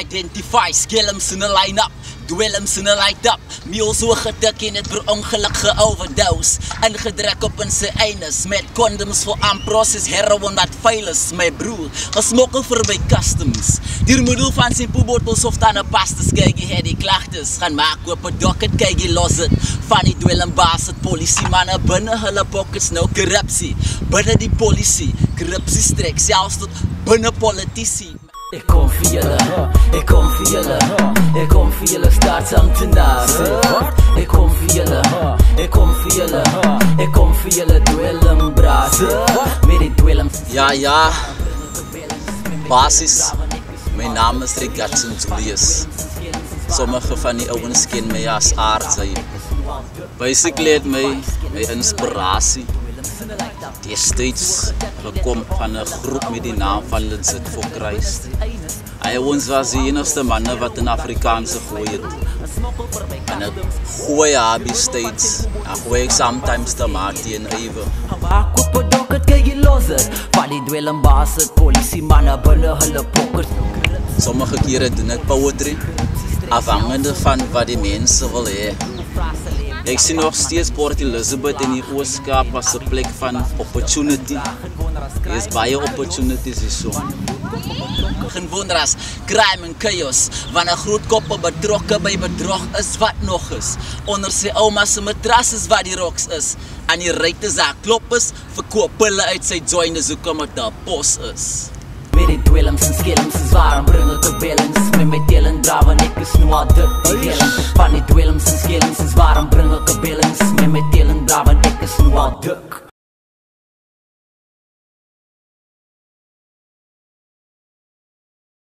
Identify, skillums in the line-up. Dwillums in the light-up. Mules getuk in het per ongeluk geoverdose. En gedrek op onze eindes. Met condoms voor amprosis, heroin dat vuil is. Mijn broer, voor bij customs. Die moedel van zijn poebotels of tandenpastes. Kijk je die klachtes. Gaan maken op het docket, kijk je los het. Van die dwillenbaas, het politiemannen binnen hulle pockets. Nou corruptie, binnen die politie. Corruptie strekt zelfs tot binnen politici. Ek kom vir julle, ek kom vir julle, ek kom vir julle staatsamptenare. Ek kom vir julle, ek kom vir julle, ek kom vir julle dwelm brase. Met die dwelm Ja, ja. Basis. My naam is Rick Gatson Julius. Sommige van die ouens ken my as aardsy. Basically het my my inspirasie destyds gekom van 'n groep met die naam van Linsit for Christ. Hy ons was die enigste manne wat in Afrikaans gegooi het. En ek gooi Habi States. Ek gooi sometimes te maak teen Ewe. Maak op 'n docket kyk jy los het. Van die dwelm baas het polisie manne binne hulle pockets. Sommige kere doen ek poetry afhangende van wat die mense wil hê. Ek sien nog steeds Port Elizabeth in die Ooskaap as 'n plek van opportunity. Daar is baie opportunities hier so. Geen wonder as crime en chaos wanneer groot koppe betrokke by bedrog is wat nog is. Onder sy ouma se matras is wat die roks is. Aan die ryte zaak klop is, verkoop hulle uit sy joints hoekom dit 'n pos is. Met die dwelms en skelms is waarom bring ek 'n balance Met my delen drawe en ek is nou al dik